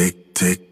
tick, tick.